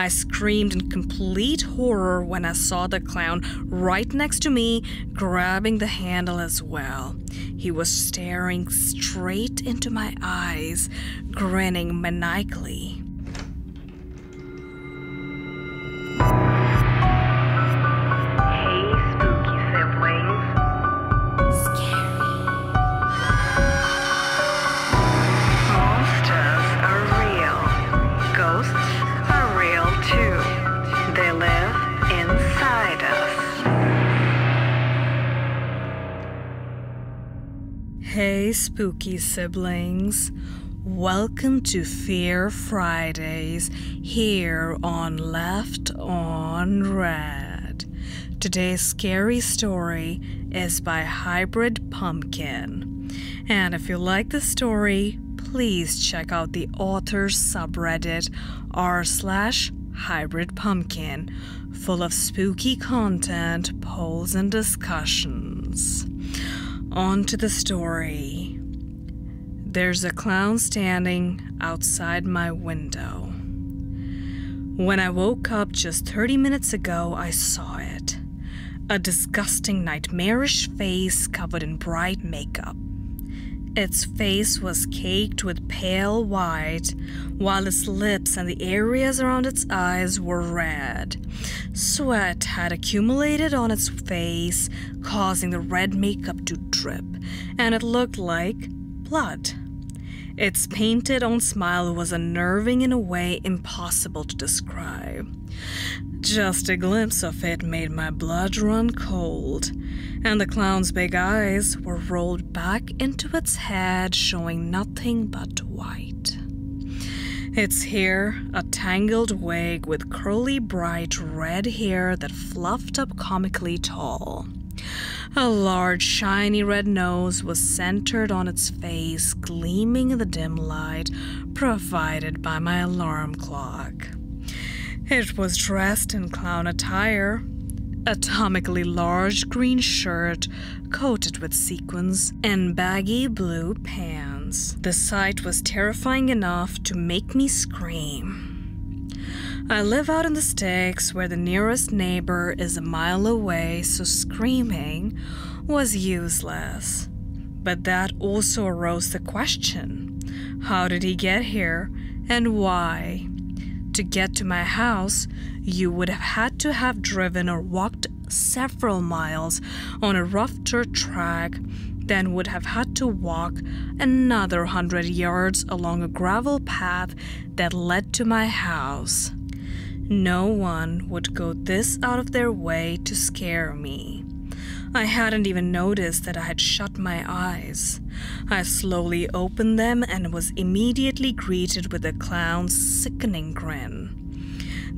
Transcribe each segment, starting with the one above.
I screamed in complete horror when I saw the clown right next to me, grabbing the handle as well. He was staring straight into my eyes, grinning maniacally. Hey, spooky siblings. Welcome to Fear Fridays here on Left on Redd. Today's scary story is by Hybrid Pumpkin. And if you like the story, please check out the author's subreddit r slash hybrid pumpkin, full of spooky content, polls, and discussions. On to the story. There's a clown standing outside my window. When I woke up just 30 minutes ago, I saw it. A disgusting, nightmarish face covered in bright makeup. Its face was caked with pale white, while its lips and the areas around its eyes were red. Sweat had accumulated on its face, causing the red makeup to drip, and it looked like blood. Its painted on smile was unnerving in a way impossible to describe. Just a glimpse of it made my blood run cold, and the clown's big eyes were rolled back into its head, showing nothing but white. Its hair, a tangled wig with curly, bright red hair that fluffed up comically tall. A large, shiny red nose was centered on its face, gleaming in the dim light provided by my alarm clock. It was dressed in clown attire atomically large green shirt coated with sequins and baggy blue pants. The sight was terrifying enough to make me scream. I live out in the sticks where the nearest neighbor is a mile away, so screaming was useless. But that also arose the question how did he get here and why? To get to my house, you would have had to have driven or walked several miles on a rough dirt track, then would have had to walk another hundred yards along a gravel path that led to my house. No one would go this out of their way to scare me. I hadn't even noticed that I had shut my eyes. I slowly opened them and was immediately greeted with the clown's sickening grin.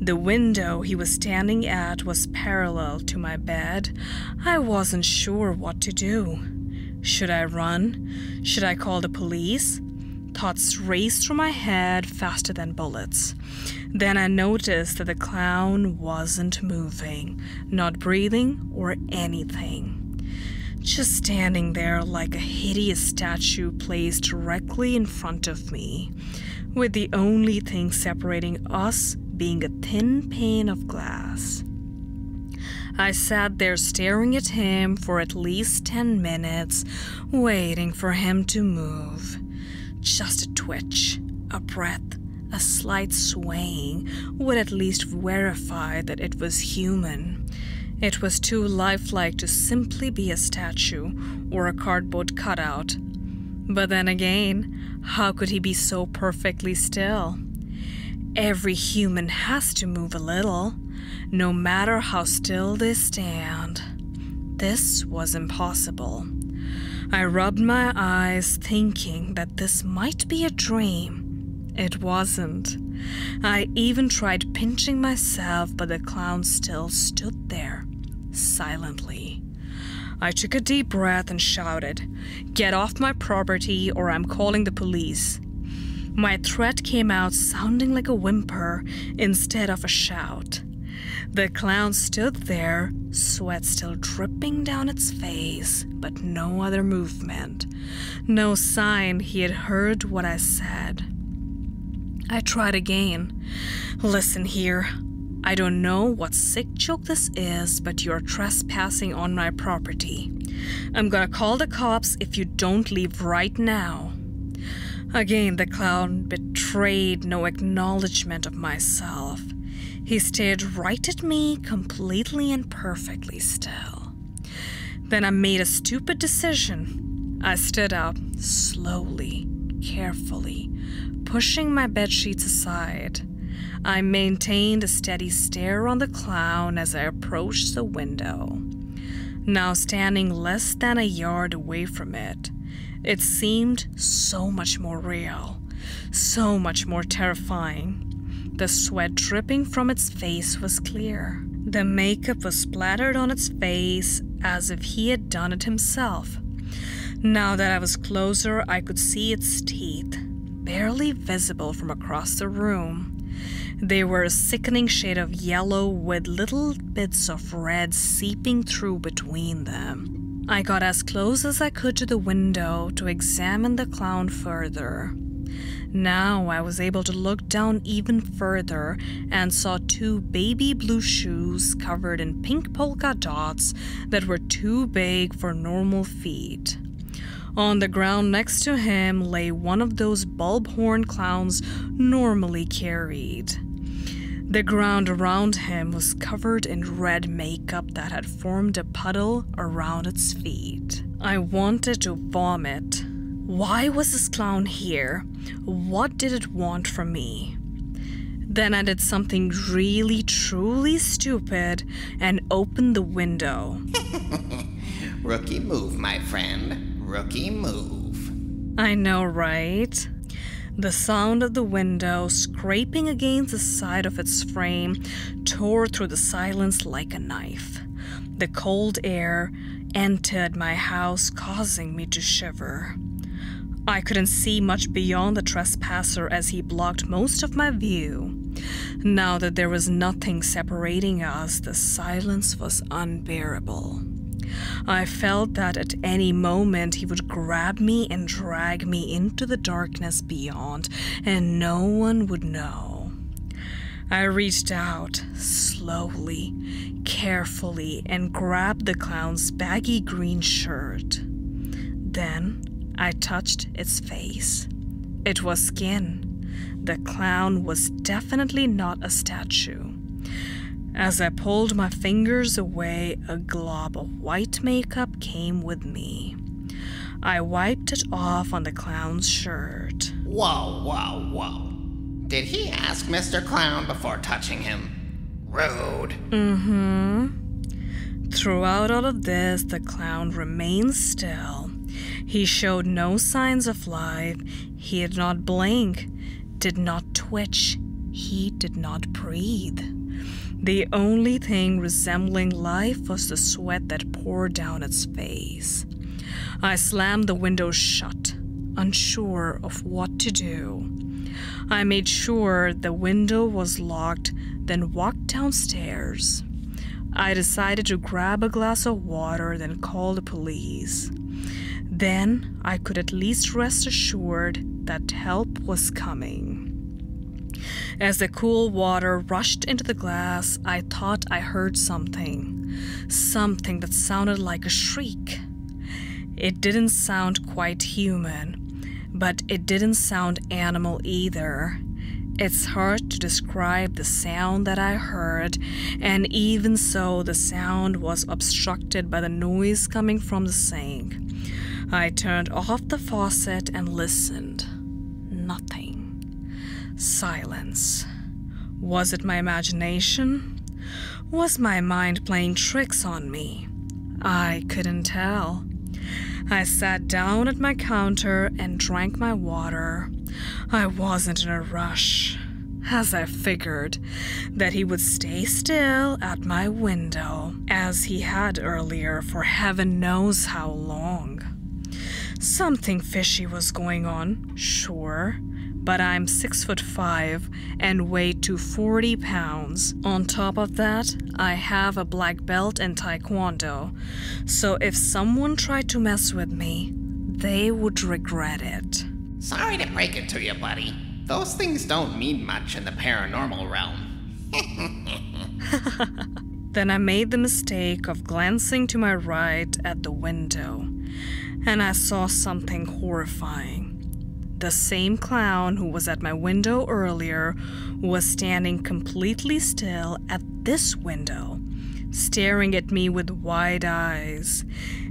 The window he was standing at was parallel to my bed. I wasn't sure what to do. Should I run? Should I call the police? Thoughts raced through my head faster than bullets. Then I noticed that the clown wasn't moving, not breathing or anything. Just standing there like a hideous statue placed directly in front of me, with the only thing separating us being a thin pane of glass. I sat there staring at him for at least 10 minutes, waiting for him to move. Just a twitch, a breath, a slight swaying would at least verify that it was human. It was too lifelike to simply be a statue or a cardboard cutout. But then again, how could he be so perfectly still? Every human has to move a little, no matter how still they stand. This was impossible. I rubbed my eyes, thinking that this might be a dream. It wasn't. I even tried pinching myself, but the clown still stood there, silently. I took a deep breath and shouted, Get off my property, or I'm calling the police. My threat came out sounding like a whimper instead of a shout. The clown stood there, sweat still dripping down its face, but no other movement. No sign he had heard what I said. I tried again. Listen here. I don't know what sick joke this is, but you're trespassing on my property. I'm gonna call the cops if you don't leave right now. Again, the clown betrayed no acknowledgement of myself. He stared right at me, completely and perfectly still. Then I made a stupid decision. I stood up, slowly, carefully, pushing my bed sheets aside. I maintained a steady stare on the clown as I approached the window. Now standing less than a yard away from it, it seemed so much more real, so much more terrifying. The sweat dripping from its face was clear. The makeup was splattered on its face as if he had done it himself. Now that I was closer, I could see its teeth, barely visible from across the room. They were a sickening shade of yellow with little bits of red seeping through between them. I got as close as I could to the window to examine the clown further. Now I was able to look down even further and saw two baby blue shoes covered in pink polka dots that were too big for normal feet. On the ground next to him lay one of those bulb horn clowns normally carried. The ground around him was covered in red makeup that had formed a puddle around its feet. I wanted to vomit. Why was this clown here? What did it want from me? Then I did something really, truly stupid and opened the window. Rookie move, my friend. Rookie move. I know, right? The sound of the window scraping against the side of its frame tore through the silence like a knife. The cold air entered my house, causing me to shiver. I couldn't see much beyond the trespasser as he blocked most of my view. Now that there was nothing separating us, the silence was unbearable. I felt that at any moment he would grab me and drag me into the darkness beyond, and no one would know. I reached out, slowly, carefully, and grabbed the clown's baggy green shirt. Then I touched its face. It was skin. The clown was definitely not a statue. As I pulled my fingers away, a glob of white makeup came with me. I wiped it off on the clown's shirt. Whoa, whoa, whoa. Did he ask Mr. Clown before touching him? Rude. Mm hmm. Throughout all of this, the clown remained still. He showed no signs of life. He did not blink, did not twitch. He did not breathe. The only thing resembling life was the sweat that poured down its face. I slammed the window shut, unsure of what to do. I made sure the window was locked, then walked downstairs. I decided to grab a glass of water, then call the police. Then I could at least rest assured that help was coming. As the cool water rushed into the glass, I thought I heard something. Something that sounded like a shriek. It didn't sound quite human, but it didn't sound animal either. It's hard to describe the sound that I heard, and even so, the sound was obstructed by the noise coming from the sink. I turned off the faucet and listened. Nothing. Silence. Was it my imagination? Was my mind playing tricks on me? I couldn't tell. I sat down at my counter and drank my water. I wasn't in a rush, as I figured that he would stay still at my window, as he had earlier for heaven knows how long. Something fishy was going on, sure, but I'm six foot five and weigh 240 pounds. On top of that, I have a black belt in Taekwondo, so if someone tried to mess with me, they would regret it. Sorry to break it to you, buddy. Those things don't mean much in the paranormal realm. Then I made the mistake of glancing to my right at the window, and I saw something horrifying. The same clown who was at my window earlier was standing completely still at this window, staring at me with wide eyes.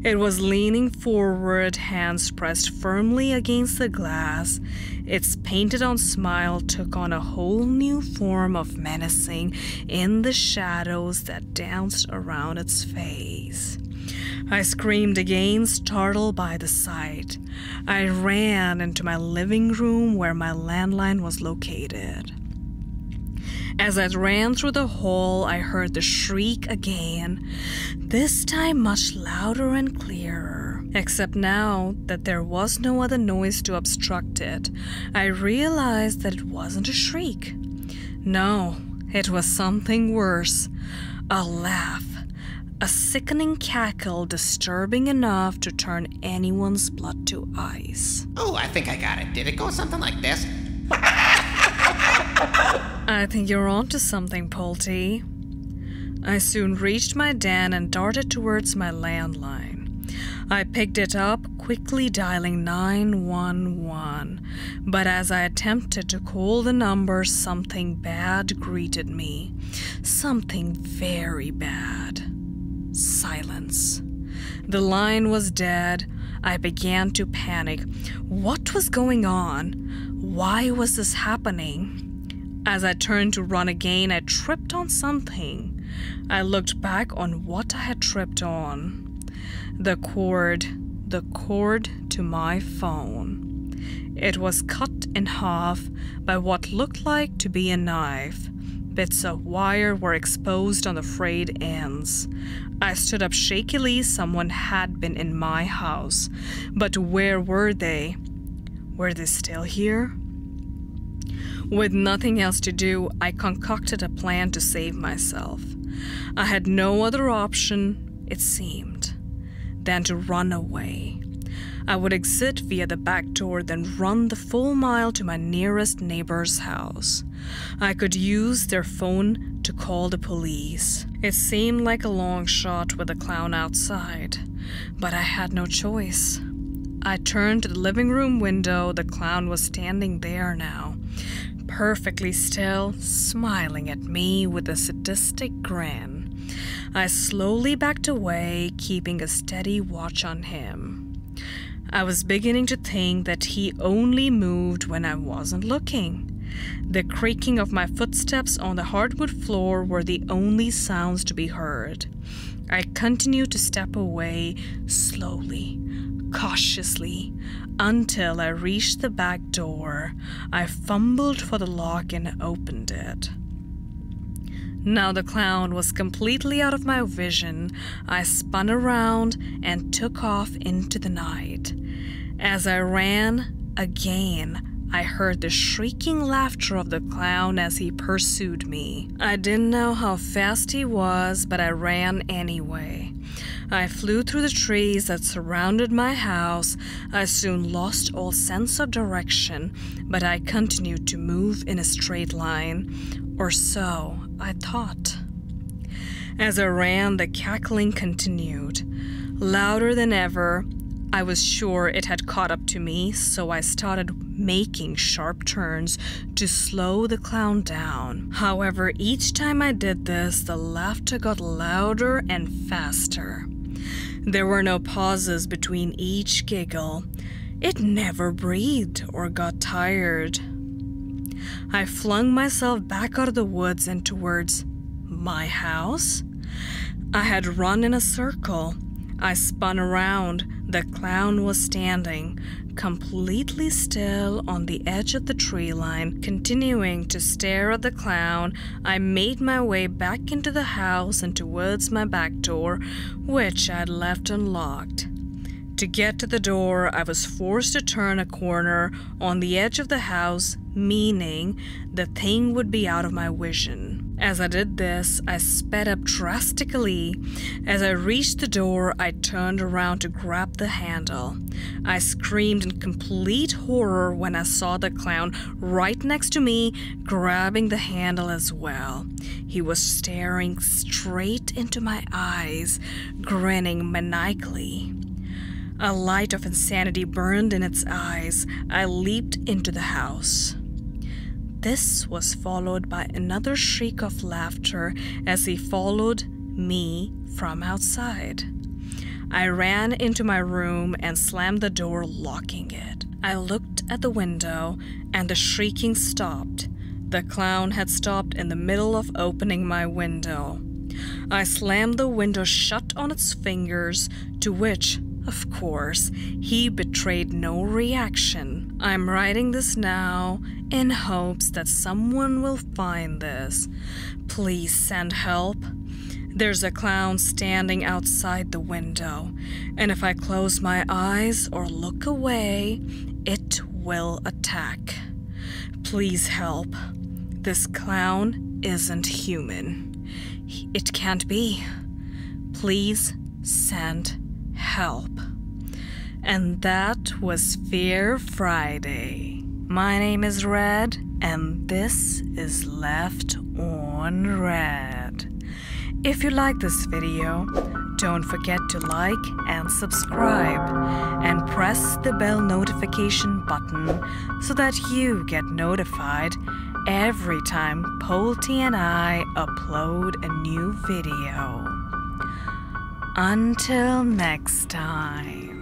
It was leaning forward, hands pressed firmly against the glass. Its painted on smile took on a whole new form of menacing in the shadows that danced around its face. I screamed again, startled by the sight. I ran into my living room where my landline was located. As I ran through the hall, I heard the shriek again, this time much louder and clearer. Except now that there was no other noise to obstruct it, I realized that it wasn't a shriek. No, it was something worse a laugh. A sickening cackle disturbing enough to turn anyone's blood to ice. Oh, I think I got it. Did it go something like this? I think you're onto something, Polty. I soon reached my den and darted towards my landline. I picked it up, quickly dialing 911. But as I attempted to call the number, something bad greeted me. Something very bad. Silence. The line was dead. I began to panic. What was going on? Why was this happening? As I turned to run again, I tripped on something. I looked back on what I had tripped on. The cord, the cord to my phone. It was cut in half by what looked like to be a knife. Bits of wire were exposed on the frayed ends. I stood up shakily. Someone had been in my house. But where were they? Were they still here? With nothing else to do, I concocted a plan to save myself. I had no other option, it seemed, than to run away. I would exit via the back door, then run the full mile to my nearest neighbor's house. I could use their phone to call the police. It seemed like a long shot with the clown outside, but I had no choice. I turned to the living room window. The clown was standing there now perfectly still, smiling at me with a sadistic grin. I slowly backed away, keeping a steady watch on him. I was beginning to think that he only moved when I wasn't looking. The creaking of my footsteps on the hardwood floor were the only sounds to be heard. I continued to step away slowly, cautiously, until I reached the back door. I fumbled for the lock and opened it. Now the clown was completely out of my vision. I spun around and took off into the night. As I ran, again, I heard the shrieking laughter of the clown as he pursued me. I didn't know how fast he was, but I ran anyway. I flew through the trees that surrounded my house. I soon lost all sense of direction, but I continued to move in a straight line, or so I thought. As I ran, the cackling continued. Louder than ever, I was sure it had caught up to me, so I started making sharp turns to slow the clown down. However, each time I did this, the laughter got louder and faster. There were no pauses between each giggle. It never breathed or got tired. I flung myself back out of the woods and towards my house. I had run in a circle. I spun around. The clown was standing, completely still on the edge of the tree line. Continuing to stare at the clown, I made my way back into the house and towards my back door, which I had left unlocked. To get to the door, I was forced to turn a corner on the edge of the house, meaning the thing would be out of my vision. As I did this, I sped up drastically. As I reached the door, I turned around to grab the handle. I screamed in complete horror when I saw the clown right next to me, grabbing the handle as well. He was staring straight into my eyes, grinning maniacally. A light of insanity burned in its eyes. I leaped into the house. This was followed by another shriek of laughter as he followed me from outside. I ran into my room and slammed the door, locking it. I looked at the window and the shrieking stopped. The clown had stopped in the middle of opening my window. I slammed the window shut on its fingers, to which of course, he betrayed no reaction. I'm writing this now in hopes that someone will find this. Please send help. There's a clown standing outside the window, and if I close my eyes or look away, it will attack. Please help. This clown isn't human. It can't be. Please send help. And that was Fear Friday. My name is Redd, and this is Left on Redd. If you like this video, don't forget to like and subscribe, and press the bell notification button so that you get notified every time Polty and I upload a new video. Until next time.